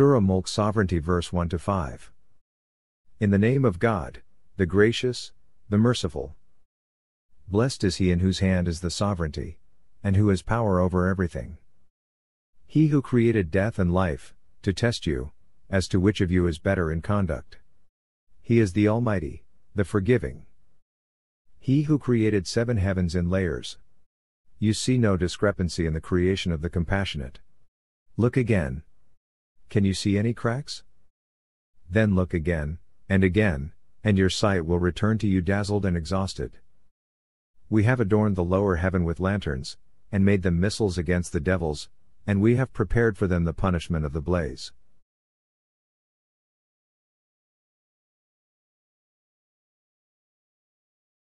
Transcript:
Surah Mulk Sovereignty verse 1 to 5. In the name of God, the gracious, the merciful. Blessed is he in whose hand is the sovereignty, and who has power over everything. He who created death and life, to test you, as to which of you is better in conduct. He is the Almighty, the forgiving. He who created seven heavens in layers. You see no discrepancy in the creation of the compassionate. Look again. Can you see any cracks? Then look again, and again, and your sight will return to you dazzled and exhausted. We have adorned the lower heaven with lanterns, and made them missiles against the devils, and we have prepared for them the punishment of the blaze.